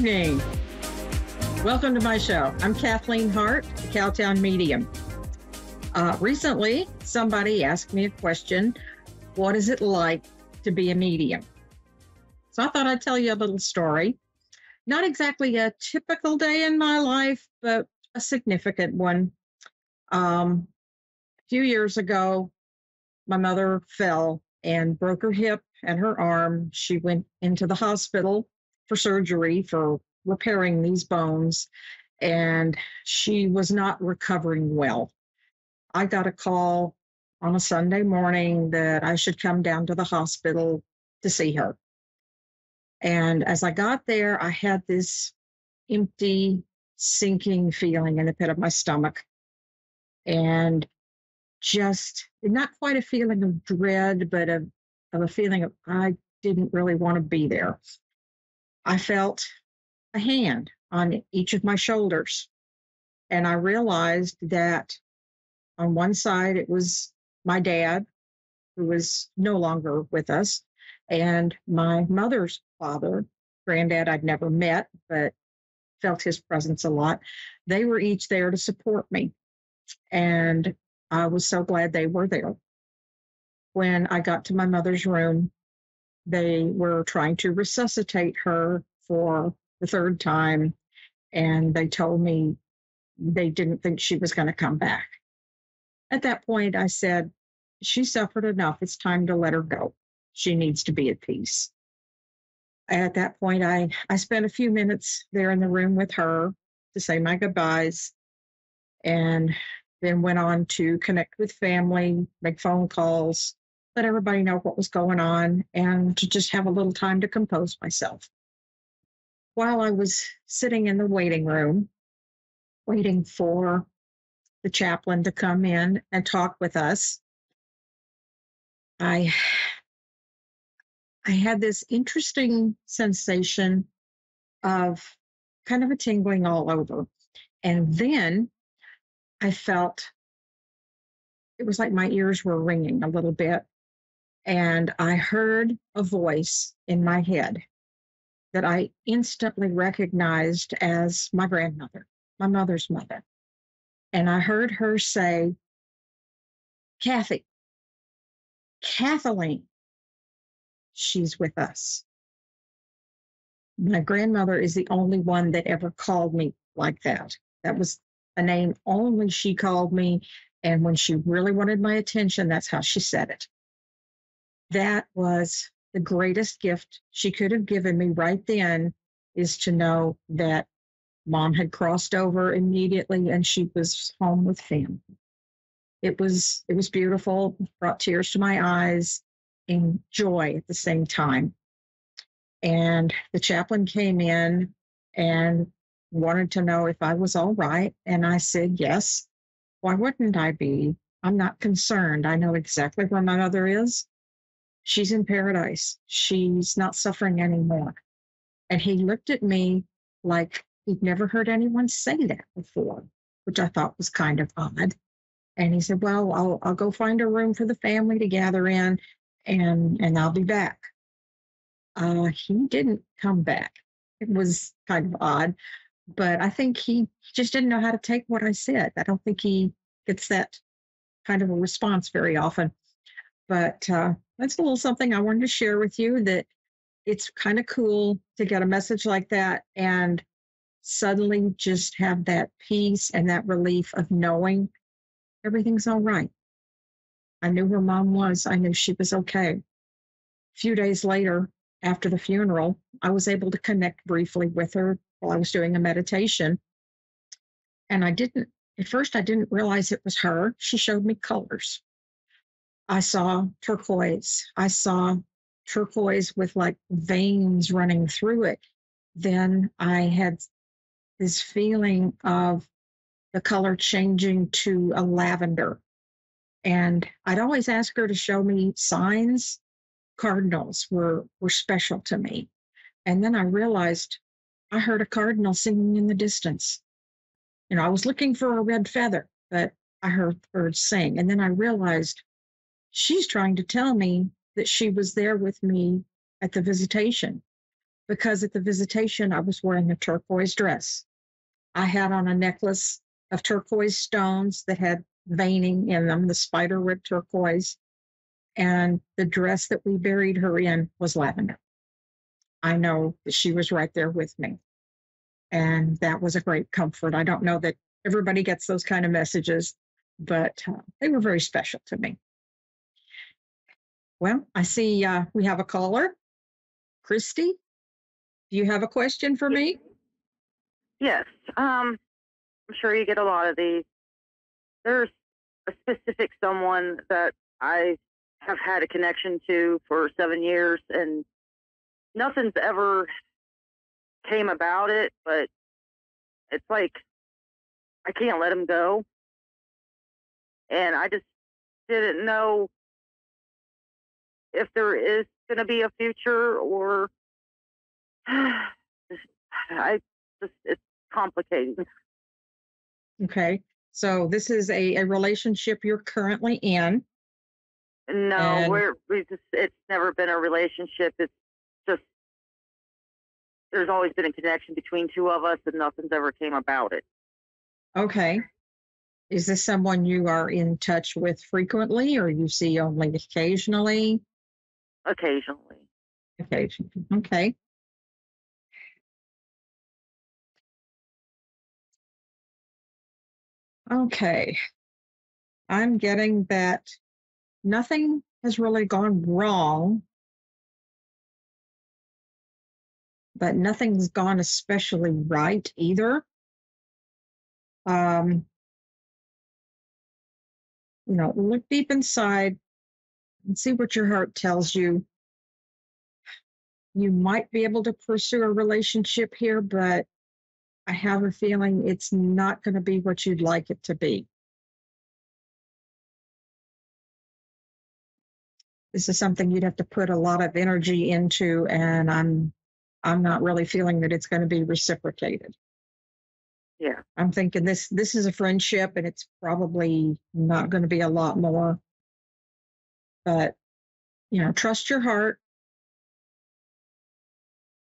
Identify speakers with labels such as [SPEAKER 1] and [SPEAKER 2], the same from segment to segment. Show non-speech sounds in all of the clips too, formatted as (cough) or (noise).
[SPEAKER 1] evening. Welcome to my show. I'm Kathleen Heart, the Cowtown Medium. Uh, recently, somebody asked me a question What is it like to be a medium? So I thought I'd tell you a little story. Not exactly a typical day in my life, but a significant one. Um, a few years ago, my mother fell and broke her hip and her arm. She went into the hospital for surgery for repairing these bones, and she was not recovering well. I got a call on a Sunday morning that I should come down to the hospital to see her. And as I got there, I had this empty, sinking feeling in the pit of my stomach. And just not quite a feeling of dread, but of, of a feeling of I didn't really want to be there. I felt a hand on each of my shoulders. And I realized that on one side it was my dad, who was no longer with us, and my mother's father, granddad I'd never met, but felt his presence a lot. They were each there to support me. And I was so glad they were there. When I got to my mother's room, they were trying to resuscitate her for the third time, and they told me they didn't think she was going to come back. At that point, I said, She suffered enough. It's time to let her go. She needs to be at peace. At that point, I, I spent a few minutes there in the room with her to say my goodbyes and then went on to connect with family, make phone calls, let everybody know what was going on, and to just have a little time to compose myself while I was sitting in the waiting room, waiting for the chaplain to come in and talk with us, I I had this interesting sensation of kind of a tingling all over. And then I felt it was like my ears were ringing a little bit. And I heard a voice in my head that I instantly recognized as my grandmother, my mother's mother. And I heard her say, Kathy, Kathleen, she's with us. My grandmother is the only one that ever called me like that. That was a name only she called me. And when she really wanted my attention, that's how she said it. That was the greatest gift she could have given me right then is to know that mom had crossed over immediately and she was home with family. It was it was beautiful, brought tears to my eyes and joy at the same time. And the chaplain came in and wanted to know if I was all right. And I said, yes. Why wouldn't I be? I'm not concerned. I know exactly where my mother is she's in paradise. She's not suffering anymore. And he looked at me like he'd never heard anyone say that before, which I thought was kind of odd. And he said, Well, I'll, I'll go find a room for the family to gather in and, and I'll be back. Uh, he didn't come back. It was kind of odd, but I think he just didn't know how to take what I said. I don't think he gets that kind of a response very often. But uh, that's a little something I wanted to share with you that it's kind of cool to get a message like that and suddenly just have that peace and that relief of knowing everything's all right. I knew where mom was. I knew she was okay. A few days later, after the funeral, I was able to connect briefly with her while I was doing a meditation. And I didn't, at first, I didn't realize it was her. She showed me colors. I saw turquoise. I saw turquoise with like veins running through it. Then I had this feeling of the color changing to a lavender. And I'd always ask her to show me signs. Cardinals were, were special to me. And then I realized I heard a cardinal singing in the distance. You know, I was looking for a red feather, but I heard birds sing. And then I realized she's trying to tell me that she was there with me at the visitation. because at the visitation I was wearing a turquoise dress. I had on a necklace of turquoise stones that had veining in them, the spider web turquoise. And the dress that we buried her in was lavender. I know that she was right there with me. And that was a great comfort. I don't know that everybody gets those kind of messages, but uh, they were very special to me. Well, I see uh, we have a caller. Christy, do you have a question for me?
[SPEAKER 2] Yes. Um, I'm sure you get a lot of these. There's a specific someone that I have had a connection to for seven years, and nothing's ever came about it, but it's like I can't let him go. And I just didn't know if there is going to be a future or (sighs) I just, it's complicated.
[SPEAKER 1] Okay. So this is a, a relationship you're currently in.
[SPEAKER 2] No, we're we just it's never been a relationship. It's just there's always been a connection between two of us, and nothing's ever came about it.
[SPEAKER 1] Okay. Is this someone you are in touch with frequently or you see only occasionally?
[SPEAKER 2] Occasionally,
[SPEAKER 1] Occasionally. Okay. Okay. I'm getting that nothing has really gone wrong, but nothing's gone especially right either. Um, you know, look deep inside and see what your heart tells you. You might be able to pursue a relationship here, but I have a feeling it's not going to be what you'd like it to be. This is something you'd have to put a lot of energy into, and I'm I'm not really feeling that it's going to be reciprocated.
[SPEAKER 2] yeah,
[SPEAKER 1] I'm thinking this this is a friendship and it's probably not going to be a lot more. But you know, trust your heart.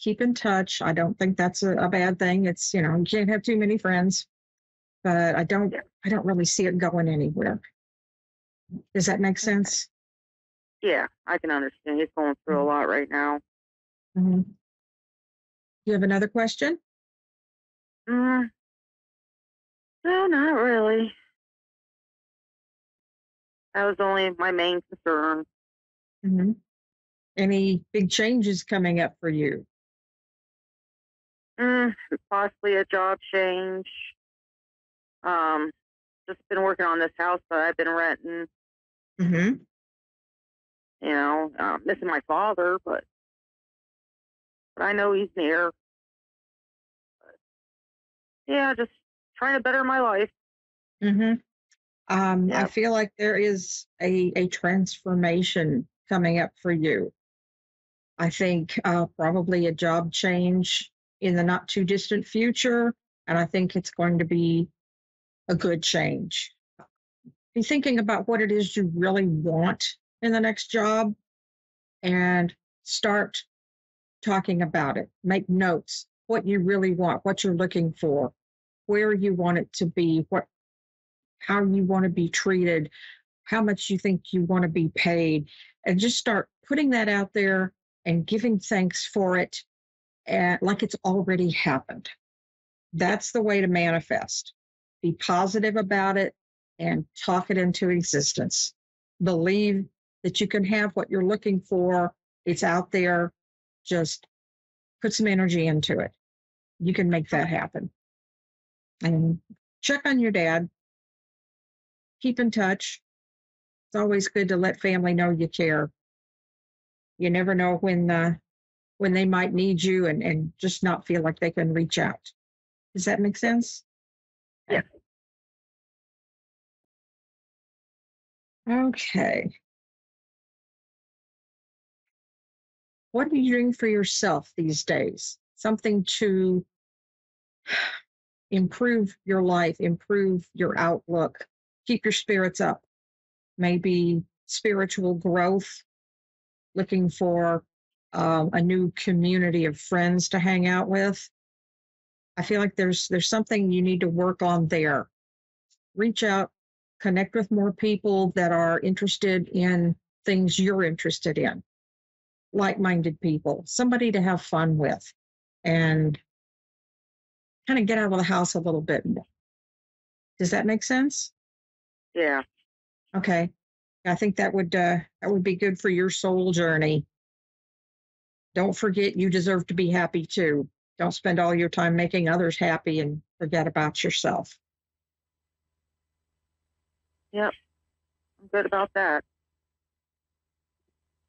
[SPEAKER 1] Keep in touch. I don't think that's a, a bad thing. It's you know, you can't have too many friends. But I don't I don't really see it going anywhere. Does that make sense?
[SPEAKER 2] yeah. I can understand. He's going through a
[SPEAKER 1] Mm-hmm.
[SPEAKER 2] lot right now.
[SPEAKER 1] Mhm. You have another question?
[SPEAKER 2] Mm. No, not really. That was only my main concern.
[SPEAKER 1] hmm Any big changes coming up for you?
[SPEAKER 2] Mm, possibly a job change. Um, just been working on this house that I've been renting.
[SPEAKER 1] hmm
[SPEAKER 2] You know, uh, missing my father, but but I know he's near. But, yeah, just trying to better my life.
[SPEAKER 1] hmm Um, I feel like there is a, a transformation coming up for you. I think uh, probably a job change in the not too distant future. And I think it's going to be a good change. Be thinking about what it is you really want in the next job and start talking about it. Make notes, what you really want, what you're looking for, where you want it to be, what how you want to be treated, how much you think you want to be paid, and just start putting that out there and giving thanks for it and like it's already happened. That's the way to manifest. Be positive about it and talk it into existence. Believe that you can have what you're looking for. It's out there. Just put some energy into it. You can make that happen. And check on your dad keep in touch. It's always good to let family know you care. You never know when uh, when they might need you and, and just not feel like they can reach out. Does that make sense?
[SPEAKER 2] Yeah.
[SPEAKER 1] Okay. What are you doing for yourself these days? Something to (sighs) improve your life, improve your outlook, keep your spirits up. Maybe spiritual growth, looking for um, a new community of friends to hang out with. I feel like there's there's something you need to work on there. Reach out, connect with more people that are interested in things you're interested in, like-minded people, somebody to have fun with, and kind of get out of the house a little bit. Does that make sense?
[SPEAKER 2] Yeah.
[SPEAKER 1] Okay. I think that would uh, that would be good for your soul journey. Don't forget you deserve to be happy too. Don't spend all your time making others happy and forget about yourself.
[SPEAKER 2] Yep. I'm good about that.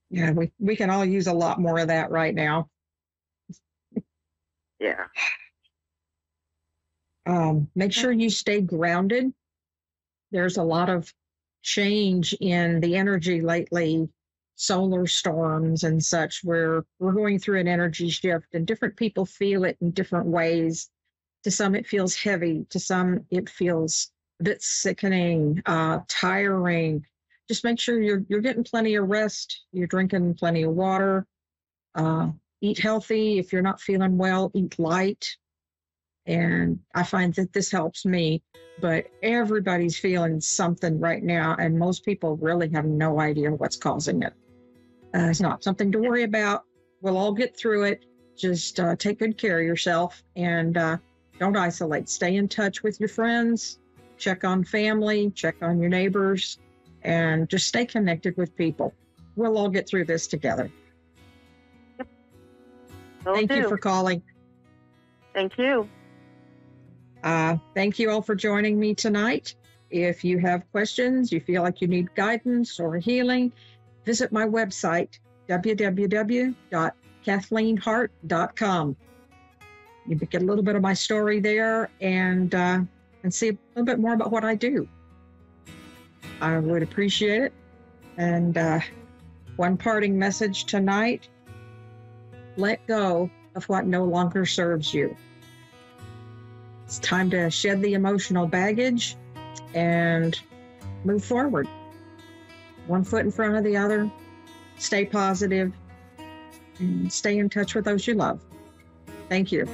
[SPEAKER 1] Yeah, we, we can all use a lot more of that right now.
[SPEAKER 2] Yeah.
[SPEAKER 1] Um, make sure you stay grounded. There's a lot of change in the energy lately, solar storms and such, where we're going through an energy shift and different people feel it in different ways. To some, it feels heavy. To some, it feels a bit sickening, uh, tiring. Just make sure you're you're getting plenty of rest. You're drinking plenty of water. Uh, eat healthy. If you're not feeling well, eat light. And I find that this helps me, but everybody's feeling something right now, and most people really have no idea what's causing it. Uh, it's not something to worry about. We'll all get through it. Just uh, take good care of yourself and uh, don't isolate. Stay in touch with your friends, check on family, check on your neighbors, and just stay connected with people. We'll all get through this together.
[SPEAKER 2] Will
[SPEAKER 1] Thank you for calling.
[SPEAKER 2] Thank you.
[SPEAKER 1] Uh, thank you all for joining me tonight. If you have questions, you feel like you need guidance or healing, visit my website, www.kathleenheart.com. You can get a little bit of my story there and, uh, and see a little bit more about what I do. I would appreciate it. And uh, one parting message tonight let go of what no longer serves you. It's time to shed the emotional baggage and move forward. One foot in front of the other. Stay positive and stay in touch with those you love. Thank you.